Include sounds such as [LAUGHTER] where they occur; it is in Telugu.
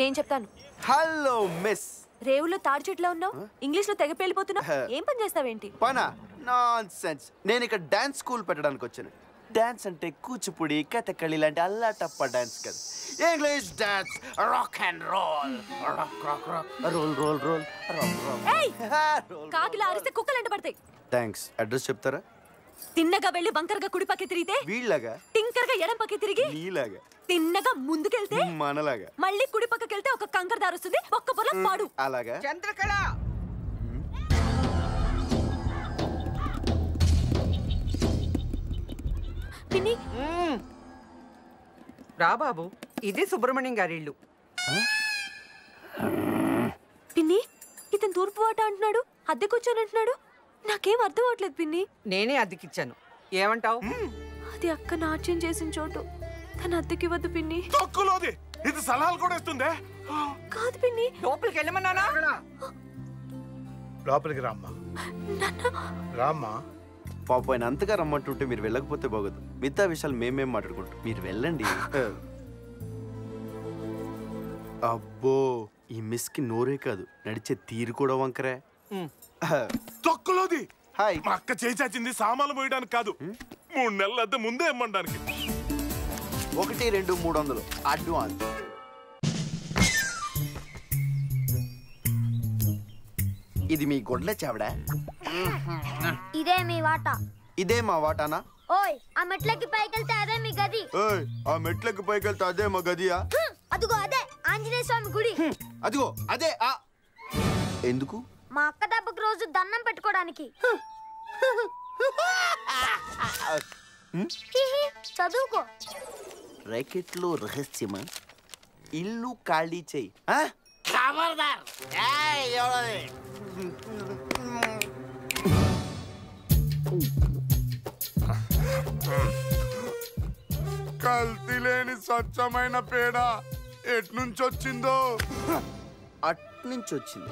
నేను చెప్తాను. Hello miss. రేవులో తాడి చెట్లో ఉన్నావు? ఇంగ్లీష్లో తెగ పేలిపోతున్నా ఏం పని చేస్తావేంటి? పనా? నాన్ సెన్స్ నేను ఇక్కడ డాన్స్ స్కూల్ పెట్టడానికి వచ్చాను. డాన్స్ అంటే కూచిపూడి కథకళి లాంటి అల్లాటప్ప డాన్స్ కదా. English dance rock and roll rock rock rock roll roll roll rock ఏయ్! [LAUGHS] రాక్ కాకిలా అరిస్తే కుక్కలంట పడతాయి. థ్యాంక్స్ అడ్రస్ చెప్తారా? తిన్నగా వెళ్ళి బంకర్గా కుడి పక్క తిరిగితే? వీళ్ళగా? ఎడం పక్క తిరిగి నీలాగా. తిన్నగా ముందుకెళ్తే మనలాగా. మళ్ళీ కుడి పక్కకెళ్తే ఒక కంకర దారి వస్తుంది ఒక్క పొలం పాడు. అలాగా? చంద్రకళ! పిన్ని. రా బాబు ఇది సుబ్రహ్మణ్యం గారి ఇల్లు. పిన్ని ఇతను తూర్పు వాట అంటున్నాడు అద్దెకొచ్చానంటున్నాడు నాకేం అర్థం అవట్లేదు పిన్ని. నేనే అద్దెకిచ్చాను. ఏమంటావు? అది అక్క నాట్యం చేసిన చోటు. తన అద్దెకి వద్దు పిన్ని. తొక్కులోది ఇది సలహాలు కూడా ఇస్తుందే. కాదు పిన్ని. లోపలికి వెళ్ళమన్నానా? లోపలికి రామ్మా. రామ్మా. పాప ఆయన అంతగా రమ్మంటుంటే మీరు వెళ్ళకపోతే బాగోదు. మిగతా విషయాలు మేమేం మాట్లాడుకుంటాం. మీరు వెళ్ళండి. అబ్బో ఈ మిస్కి నోరే కాదు. నడిచే తీరు కూడా వంకరే. తొక్కులోది హాయ్. మా అక్క చేచాచింది సామాన్లు మోయడానికి కాదు. మూడు నెలల అద్దె ముందే ఇమ్మడానికి. ఒకటి రెండు మూడు వందలు. అడ్వాన్స్. ఇది మీ గొడ్ల చావిడా? ఇదే మీ వాట. ఇదే మా వాటానా? ఓయ్ ఆ మెట్లకి పైకెళ్తే అదే మీ గది. ఏయ్, ఆ మెట్లకి పైకి వెళ్తే అదే మా గదియా? అదిగో అదే ఆంజనేయ స్వామి గుడి. అదిగో అదే ఆ. ఎందుకు? దండం పెట్టుకోవడానికి. [LAUGHS] చదువుకో. ర్యాకెట్లో రహస్యమా? ఇల్లు ఖాళీ చెయ్యి? కల్తీ లేని స్వచ్ఛమైన పేడ ఎట్నుంచి వచ్చిందో అట్నుంచి వచ్చింది